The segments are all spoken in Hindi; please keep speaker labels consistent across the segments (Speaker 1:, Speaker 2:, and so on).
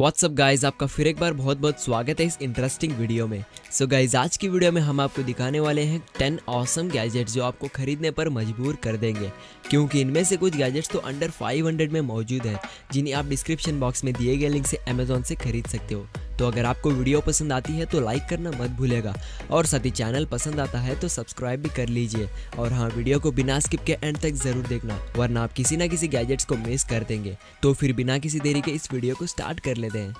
Speaker 1: व्हाट्सअप गाइज़ आपका फिर एक बार बहुत बहुत स्वागत है इस इंटरेस्टिंग वीडियो में। सो so गाइज़ आज की वीडियो में हम आपको दिखाने वाले हैं 10 ऑसम गैजेट्स जो आपको खरीदने पर मजबूर कर देंगे। क्योंकि इनमें से कुछ गैजेट्स तो अंडर 500 में मौजूद हैं, जिन्हें आप डिस्क्रिप्शन बॉक्स में दिए गए लिंक से अमेजोन से खरीद सकते हो। तो अगर आपको वीडियो पसंद आती है तो लाइक करना मत भूलेगा। और साथ ही चैनल पसंद आता है तो सब्सक्राइब भी कर लीजिए। और हाँ वीडियो को बिना स्किप के एंड तक ज़रूर देखना, वरना आप किसी ना किसी गैजेट्स को मिस कर देंगे। तो फिर बिना किसी देरी के इस वीडियो को स्टार्ट कर लेते हैं।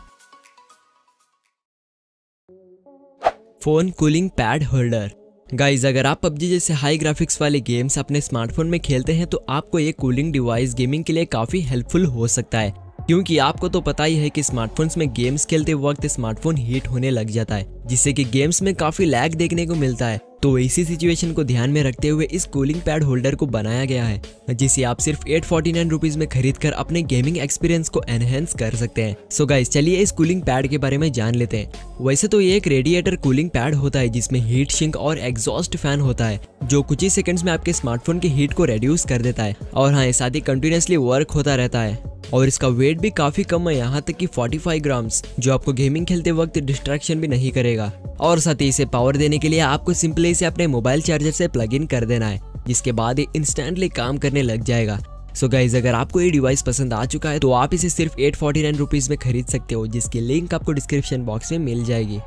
Speaker 1: Phone cooling pad holder. Guys अगर आप पबजी जैसे हाई ग्राफिक्स वाले गेम्स अपने स्मार्टफ़ोन में खेलते हैं तो आपको ये कूलिंग डिवाइस गेमिंग के लिए काफ़ी हेल्पफुल हो सकता है। क्योंकि आपको तो पता ही है कि स्मार्टफोन्स में गेम्स खेलते वक्त स्मार्टफ़ोन हीट होने लग जाता है, जिससे कि गेम्स में काफ़ी लैग देखने को मिलता है। तो इसी सिचुएशन को ध्यान में रखते हुए इस कूलिंग पैड होल्डर को बनाया गया है, जिसे आप सिर्फ़ एट फोर्टी रुपीज़ में खरीद कर अपने गेमिंग एक्सपीरियंस को एनहेंस कर सकते हैं। सो गाइस चलिए इस कूलिंग पैड के बारे में जान लेते हैं। वैसे तो ये एक रेडिएटर कूलिंग पैड होता है, जिसमें हीट शिंक और एग्जॉस्ट फ़ैन होता है, जो कुछ ही सेकंड्स में आपके स्मार्टफ़ोन के हीट को रेड्यूस कर देता है। और हाँ साथ ही कंटिन्यूसली वर्क होता रहता है। और इसका वेट भी काफ़ी कम है, यहाँ तक कि 45 ग्राम्स जो आपको गेमिंग खेलते वक्त डिस्ट्रैक्शन भी नहीं करेगा। और साथ ही इसे पावर देने के लिए आपको सिंपली इसे अपने मोबाइल चार्जर से प्लग इन कर देना है, जिसके बाद ये इंस्टेंटली काम करने लग जाएगा। सो so गाइज़ अगर आपको ये डिवाइस पसंद आ चुका है तो आप इसे सिर्फ़ एट फोर्टी में खरीद सकते हो, जिसकी लिंक आपको डिस्क्रिप्शन बॉक्स में मिल जाएगी।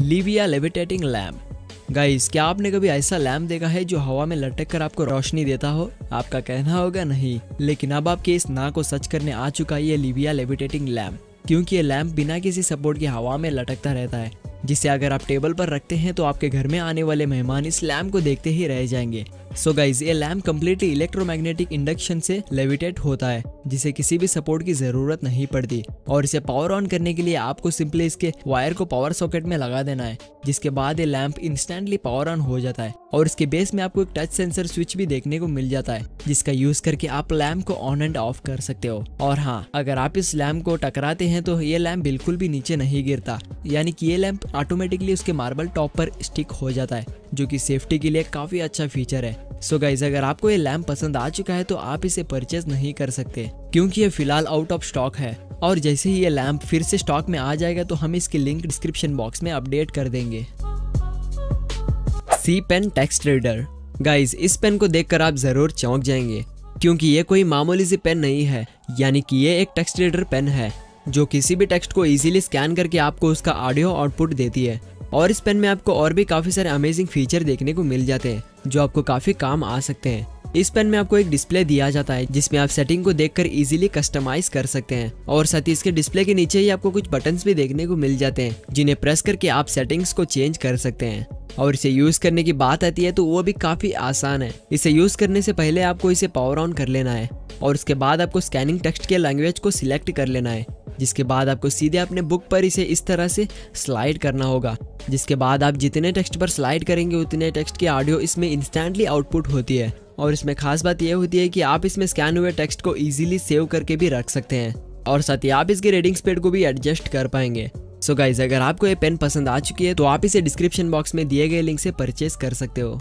Speaker 1: लिविया लेविटेटिंग लैम्प गाइस क्या आपने कभी ऐसा लैम्प देखा है जो हवा में लटक कर आपको रोशनी देता हो? आपका कहना होगा नहीं, लेकिन अब आपके इस ना को सच करने आ चुका है ये लिविया लेविटेटिंग लैम्प क्योंकि ये लैम्प बिना किसी सपोर्ट की हवा में लटकता रहता है। जिसे अगर आप टेबल पर रखते हैं तो आपके घर में आने वाले मेहमान इस लैम्प को देखते ही रह जाएँगे। सो गाइज़ ये लैम्प कम्प्लीटली इलेक्ट्रोमैग्नेटिक इंडक्शन से लेविटेट होता है, जिसे किसी भी सपोर्ट की ज़रूरत नहीं पड़ती। और इसे पावर ऑन करने के लिए आपको सिंपली इसके वायर को पावर सॉकेट में लगा देना है, जिसके बाद ये लैम्प इंस्टेंटली पावर ऑन हो जाता है। और इसके बेस में आपको एक टच सेंसर स्विच भी देखने को मिल जाता है, जिसका यूज़ करके आप लैम्प को ऑन एंड ऑफ़ कर सकते हो। और हाँ अगर आप इस लैम्प को टकराते हैं तो ये लैम्प बिल्कुल भी नीचे नहीं गिरता। यानी कि ये लैम्प ऑटोमेटिकली उसके मार्बल टॉप पर स्टिक हो जाता है, जो कि सेफ्टी के लिए काफ़ी अच्छा फीचर है। सो so गाइज़ अगर आपको ये लैम्प पसंद आ चुका है तो आप इसे परचेज नहीं कर सकते, क्योंकि ये फ़िलहाल आउट ऑफ़ स्टॉक है। और जैसे ही ये लैम्प फिर से स्टॉक में आ जाएगा तो हम इसकी लिंक डिस्क्रिप्शन बॉक्स में अपडेट कर देंगे। C pen text reader guys इस पेन को देखकर आप ज़रूर चौंक जाएँगे, क्योंकि ये कोई मामूली सी पेन नहीं है, यानी कि ये एक टेक्स्ट रीडर पेन है, जो किसी भी टेक्स्ट को इजीली स्कैन करके आपको उसका ऑडियो आउटपुट देती है। और इस पेन में आपको और भी काफ़ी सारे अमेजिंग फीचर देखने को मिल जाते हैं, जो आपको काफ़ी काम आ सकते हैं। इस पेन में आपको एक डिस्प्ले दिया जाता है, जिसमें आप सेटिंग को देखकर इजीली कस्टमाइज कर सकते हैं। और साथ ही इसके डिस्प्ले के नीचे ही आपको कुछ बटन्स भी देखने को मिल जाते हैं, जिन्हें प्रेस करके आप सेटिंग्स को चेंज कर सकते हैं। और इसे यूज़ करने की बात आती है तो वो भी काफ़ी आसान है। इसे यूज़ करने से पहले आपको इसे पावर ऑन कर लेना है, और उसके बाद आपको स्कैनिंग टेक्स्ट के लैंग्वेज को सिलेक्ट कर लेना है। जिसके बाद आपको सीधे अपने बुक पर इसे इस तरह से स्लाइड करना होगा। जिसके बाद आप जितने टेक्स्ट पर स्लाइड करेंगे, उतने टेक्स्ट की ऑडियो इसमें इंस्टेंटली आउटपुट होती है। और इसमें खास बात यह होती है कि आप इसमें स्कैन हुए टेक्स्ट को इजीली सेव करके भी रख सकते हैं। और साथ ही आप इसकी रीडिंग स्पीड को भी एडजस्ट कर पाएँगे। सो so गाइज़ अगर आपको ये पेन पसंद आ चुकी है तो आप इसे डिस्क्रिप्शन बॉक्स में दिए गए लिंक से परचेज कर सकते हो।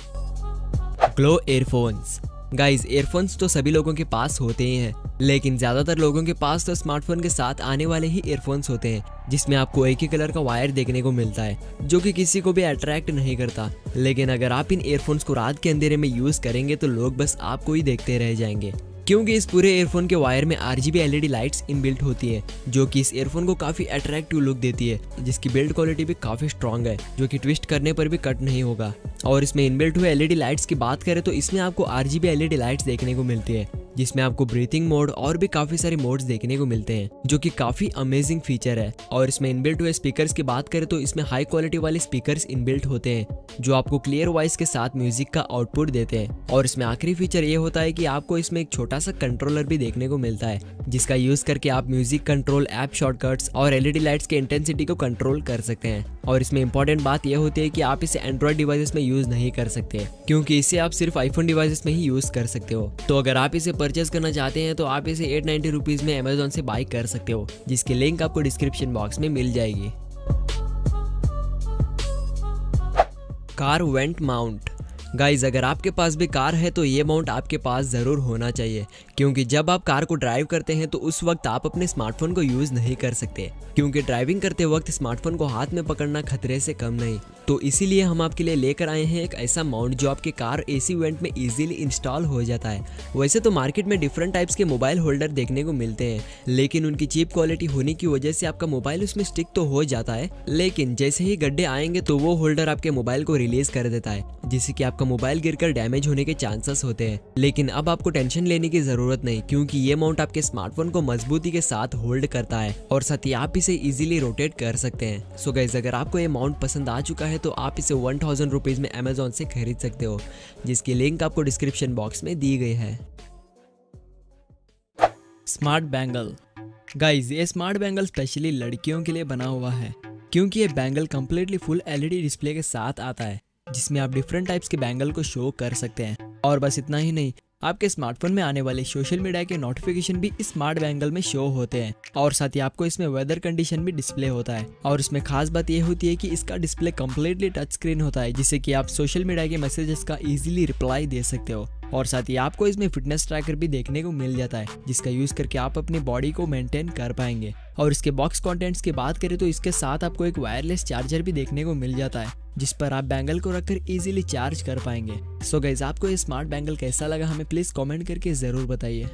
Speaker 1: ग्लो एयरफोन्स गाइज़ एयरफोन्स तो सभी लोगों के पास होते ही हैं। लेकिन ज़्यादातर लोगों के पास तो स्मार्टफ़ोन के साथ आने वाले ही एयरफोन्स होते हैं, जिसमें आपको एक ही कलर का वायर देखने को मिलता है, जो कि किसी को भी अट्रैक्ट नहीं करता। लेकिन अगर आप इन एयरफोन्स को रात के अंधेरे में यूज़ करेंगे तो लोग बस आपको ही देखते रह जाएँगे। क्योंकि इस पूरे एयरफोन के वायर में आरजीबी एलईडी लाइट्स इनबिल्ट होती है, जो कि इस एयरफोन को काफ़ी अट्रैक्टिव लुक देती है, जिसकी बिल्ड क्वालिटी भी काफ़ी स्ट्रॉन्ग है, जो कि ट्विस्ट करने पर भी कट नहीं होगा। और इसमें इनबिल्ट हुए एलईडी लाइट्स की बात करें तो इसमें आपको आरजीबी एलईडी लाइट्स देखने को मिलती है। जिसमें आपको ब्रीथिंग मोड और भी काफ़ी सारे मोड्स देखने को मिलते हैं, जो कि काफ़ी अमेजिंग फीचर है। और इसमें इनबिल्ट हुए स्पीकर्स की बात करें तो इसमें हाई क्वालिटी वाले स्पीकर्स इनबिल्ट होते हैं, जो आपको क्लियर वॉइस के साथ म्यूज़िक का आउटपुट देते हैं। और इसमें आखिरी फीचर ये होता है कि आपको इसमें एक छोटा सा कंट्रोलर भी देखने को मिलता है, जिसका यूज़ करके आप म्यूज़िक कंट्रोल ऐप शॉर्टकट्स और एलईडी लाइट्स के इंटेंसिटी को कंट्रोल कर सकते हैं। और इसमें इंपॉर्टेंट बात यह होती है कि आप इसे एंड्रॉइड डिवाइसेस में यूज़ नहीं कर सकते, क्योंकि इसे आप सिर्फ़ आईफोन डिवाइसेस में ही यूज़ कर सकते हो। तो अगर आप इसे परचेज करना चाहते हैं तो आप इसे एट नाइन्टी में अमेजोन से बाई कर सकते हो, जिसकी लिंक आपको डिस्क्रिप्शन बॉक्स में मिल जाएगी। कार वेंट माउंट गाइज़ अगर आपके पास भी कार है तो ये माउंट आपके पास ज़रूर होना चाहिए क्योंकि जब आप कार को ड्राइव करते हैं तो उस वक्त आप अपने स्मार्टफ़ोन को यूज़ नहीं कर सकते। क्योंकि ड्राइविंग करते वक्त स्मार्टफ़ोन को हाथ में पकड़ना खतरे से कम नहीं। तो इसीलिए हम आपके लिए लेकर आए हैं एक ऐसा माउंट जो आपके कार एसी वेंट में इजीली इंस्टॉल हो जाता है। वैसे तो मार्केट में डिफरेंट टाइप्स के मोबाइल होल्डर देखने को मिलते हैं, लेकिन उनकी चीप क्वालिटी होने की वजह से आपका मोबाइल उसमें स्टिक तो हो जाता है। लेकिन जैसे ही गड्ढे आएँगे तो वो होल्डर आपके मोबाइल को रिलीज़ कर देता है, जिससे की आपका मोबाइल गिरकर डैमेज होने के चांसेस होते हैं। लेकिन अब आपको टेंशन लेने की ज़रूरत नहीं, क्योंकि ये माउंट आपके स्मार्टफ़ोन को मजबूती के साथ होल्ड करता है और साथ ही आप इसे इजीली रोटेट कर सकते हैं। सो गाइज़ अगर आपको ये माउंट पसंद आ चुका है तो आप इसे वन थाउज़ेंड रुपीज़ में अमेजोन से खरीद सकते हो, जिसकी लिंक आपको डिस्क्रिप्शन बॉक्स में दी गई है।
Speaker 2: स्मार्ट बैंगल गाइस ये स्मार्ट बैंगल स्पेशली लड़कियों के लिए बना हुआ है, क्योंकि ये bangle completely full LED display के साथ आता है, जिसमें आप डिफरेंट टाइप्स के बैंगल को शो कर सकते हैं। और बस इतना ही नहीं आपके स्मार्टफ़ोन में आने वाले सोशल मीडिया के नोटिफिकेशन भी स्मार्ट बैंगल में शो होते हैं। और साथ ही आपको इसमें वेदर कंडीशन भी डिस्प्ले होता है। और इसमें खास बात यह होती है कि इसका डिस्प्ले कम्प्लीटली टच स्क्रीन होता है, जिससे कि आप सोशल मीडिया के मैसेजेस का इजीली रिप्लाई दे सकते हो। और साथ ही आपको इसमें फिटनेस ट्रैकर भी देखने को मिल जाता है, जिसका यूज़ करके आप अपनी बॉडी को मेंटेन कर पाएँगे। और इसके बॉक्स कंटेंट्स की बात करें तो इसके साथ आपको एक वायरलेस चार्जर भी देखने को मिल जाता है, जिस पर आप बैंगल को रखकर इजीली चार्ज कर पाएँगे। सो so आपको ये स्मार्ट बैंगल कैसा लगा हमें प्लीज़ कमेंट करके ज़रूर बताइए।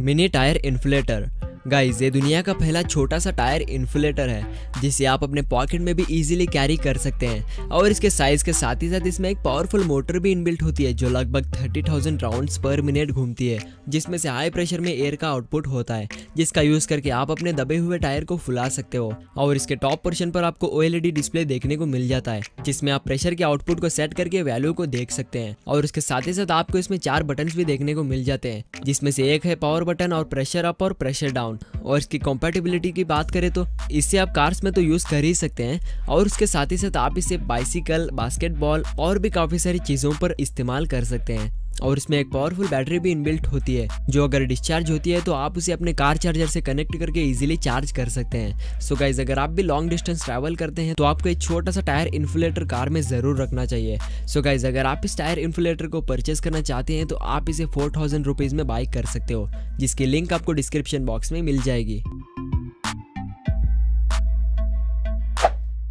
Speaker 1: मिनी टायर इन्फ्लेटर गाइस ये दुनिया का पहला छोटा सा टायर इन्फुलेटर है, जिसे आप अपने पॉकेट में भी इजीली कैरी कर सकते हैं। और इसके साइज़ के साथ ही साथ इसमें एक पावरफुल मोटर भी इनबिल्ट होती है, जो लगभग thirty thousand round per minute घूमती है, जिसमें से हाई प्रेशर में एयर का आउटपुट होता है, जिसका यूज़ करके आप अपने दबे हुए टायर को फुला सकते हो। और इसके टॉप पोर्शन पर आपको ओ डिस्प्ले देखने को मिल जाता है, जिसमें आप प्रेशर के आउटपुट को सेट करके वैल्यू को देख सकते हैं। और उसके साथ ही साथ आपको इसमें चार बटन भी देखने को मिल जाते हैं, जिसमें से एक है पावर बटन और प्रेशर अप और प्रेशर डाउन और इसकी कॉम्पेटिबिलिटी की बात करें तो इससे आप कार्स में तो यूज़ कर ही सकते हैं और उसके साथ ही साथ आप इसे बाइसिकल बास्केटबॉल और भी काफ़ी सारी चीज़ों पर इस्तेमाल कर सकते हैं। और इसमें एक पावरफुल बैटरी भी इनबिल्ट होती है, जो अगर डिस्चार्ज होती है तो आप उसे अपने कार चार्जर से कनेक्ट करके इजीली चार्ज कर सकते हैं। सो गाइज़ अगर आप भी लॉन्ग डिस्टेंस ट्रैवल करते हैं तो आपको एक छोटा सा टायर इन्फुलेटर कार में ज़रूर रखना चाहिए। सो गाइज़ अगर आप इस टायर इन्फुलेटर को परचेज करना चाहते हैं तो आप इसे फोर थाउज़ेंड रुपीज़ में बाइक कर सकते हो, जिसकी लिंक आपको डिस्क्रिप्शन बॉक्स में मिल जाएगी।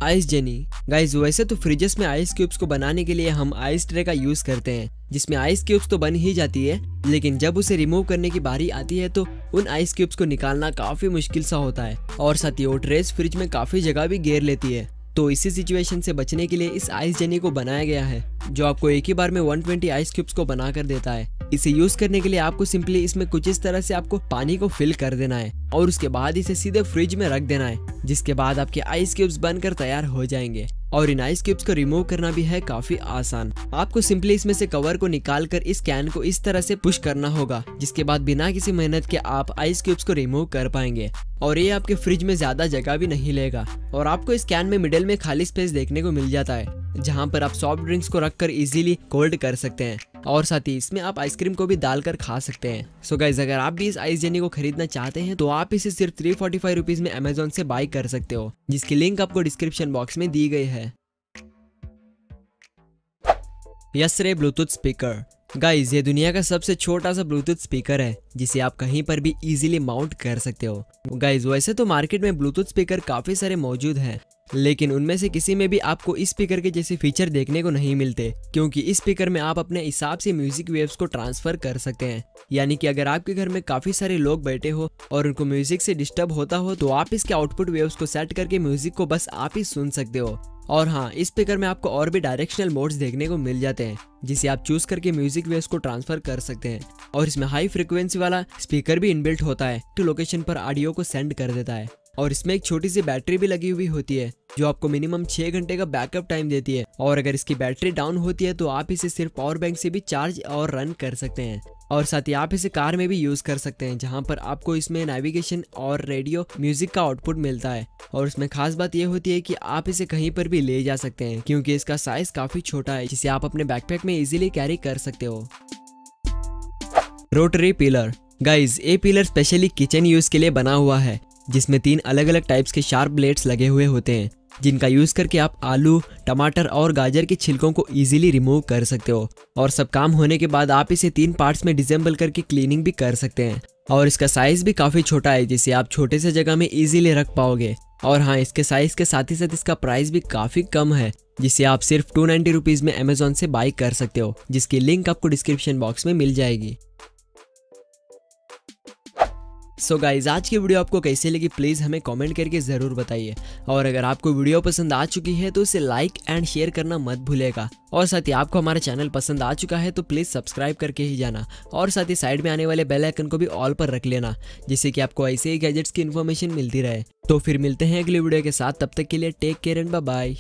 Speaker 1: आइस जेनी गाइज़ वैसे तो फ्रिजेस में आइस क्यूब्स को बनाने के लिए हम आइस ट्रे का यूज़ करते हैं। जिसमें आइस क्यूब्स तो बन ही जाती है, लेकिन जब उसे रिमूव करने की बारी आती है तो उन आइस क्यूब्स को निकालना काफ़ी मुश्किल सा होता है, और साथ ही वो ट्रेस फ्रिज में काफ़ी जगह भी घेर लेती है। तो इसी सिचुएशन से बचने के लिए इस आइस जेनी को बनाया गया है, जो आपको एक ही बार में 120 आइस क्यूब्स को बना कर देता है। इसे यूज़ करने के लिए आपको सिंपली इसमें कुछ इस तरह से आपको पानी को फिल कर देना है और उसके बाद इसे सीधे फ्रिज में रख देना है, जिसके बाद आपके आइस क्यूब्स बनकर तैयार हो जाएँगे। और इन आइस क्यूब्स को रिमूव करना भी है काफ़ी आसान। आपको सिंपली इसमें से कवर को निकाल कर इस कैन को इस तरह से पुश करना होगा, जिसके बाद बिना किसी मेहनत के आप आइस क्यूब्स को रिमूव कर पाएँगे। और ये आपके फ्रिज में ज़्यादा जगह भी नहीं लेगा। और आपको इस कैन में मिडिल में खाली स्पेस देखने को मिल जाता है, जहाँ पर आप सॉफ्ट ड्रिंक्स को रखकर इजीली कोल्ड कर सकते हैं। और साथ ही इसमें आप आइसक्रीम को भी डालकर खा सकते हैं। सो so गाइज़ अगर आप भी इस आइस जेनी को खरीदना चाहते हैं तो आप इसे सिर्फ़ थ्री फोर्टी फाइव में अमेजोन से बाई कर सकते हो, जिसकी लिंक आपको डिस्क्रिप्शन बॉक्स में दी गई है। यसरे ब्लूटूथ स्पीकर गाइज़ ये दुनिया का सबसे छोटा सा ब्लूटूथ स्पीकर है, जिसे आप कहीं पर भी इजीली माउंट कर सकते हो। गाइज़ वैसे तो मार्केट में ब्लूटूथ स्पीकर काफ़ी सारे मौजूद हैं लेकिन उनमें से किसी में भी आपको इस स्पीकर के जैसे फीचर देखने को नहीं मिलते, क्योंकि इस स्पीकर में आप अपने हिसाब से म्यूज़िक वेव्स को ट्रांसफ़र कर सकते हैं। यानी कि अगर आपके घर में काफ़ी सारे लोग बैठे हो और उनको म्यूज़िक से डिस्टर्ब होता हो तो आप इसके आउटपुट वेव्स को सेट करके म्यूज़िक को बस आप ही सुन सकते हो। और हाँ इस स्पीकर में आपको और भी डायरेक्शनल मोड्स देखने को मिल जाते हैं, जिसे आप चूज़ करके म्यूज़िक वेव्स को ट्रांसफ़र कर सकते हैं। और इसमें हाई फ्रिक्वेंसी वाला स्पीकर भी इनबिल्ट होता है टू लोकेशन पर ऑडियो को सेंड कर देता है। और इसमें एक छोटी सी बैटरी भी लगी हुई होती है, जो आपको मिनिमम छह घंटे का बैकअप टाइम देती है। और अगर इसकी बैटरी डाउन होती है तो आप इसे सिर्फ़ पावर बैंक से भी चार्ज और रन कर सकते हैं। और साथ ही आप इसे कार में भी यूज़ कर सकते हैं, जहाँ पर आपको इसमें नेविगेशन और रेडियो म्यूज़िक का आउटपुट मिलता है। और इसमें खास बात यह होती है कि आप इसे कहीं पर भी ले जा सकते हैं, क्योंकि इसका साइज़ काफ़ी छोटा है, जिसे आप अपने बैकपैक में इजीली कैरी कर सकते हो। रोटरी पिलर गाइज़ ये पिलर स्पेशली किचन यूज़ के लिए बना हुआ है। जिसमें तीन अलग अलग टाइप्स के शार्प ब्लेड्स लगे हुए होते हैं, जिनका यूज़ करके आप आलू, टमाटर और गाजर के छिलकों को इजीली रिमूव कर सकते हो। और सब काम होने के बाद आप इसे तीन पार्ट्स में डिसेंबल करके क्लीनिंग भी कर सकते हैं। और इसका साइज़ भी काफ़ी छोटा है, जिसे आप छोटे से जगह में इजीली रख पाओगे। और हाँ इसके साइज़ के साथ ही साथ इसका प्राइस भी काफ़ी कम है, जिसे आप सिर्फ़ टू नाइन्टी रुपीज़ में अमेजोन से बाई कर सकते हो, जिसकी लिंक आपको डिस्क्रिप्शन बॉक्स में मिल जाएगी। सो so गाइज़ आज की वीडियो आपको कैसे लगी प्लीज़ हमें कमेंट करके ज़रूर बताइए। और अगर आपको वीडियो पसंद आ चुकी है तो इसे लाइक एंड शेयर करना मत भूलेगा और साथ ही आपको हमारा चैनल पसंद आ चुका है तो प्लीज़ सब्सक्राइब करके ही जाना। और साथ ही साइड में आने वाले बेल आइकन को भी ऑल पर रख लेना, जिससे कि आपको ऐसे ही गैजेट्स की इन्फॉर्मेशन मिलती रहे। तो फिर मिलते हैं अगली वीडियो के साथ, तब तक के लिए टेक केयर एंड बाय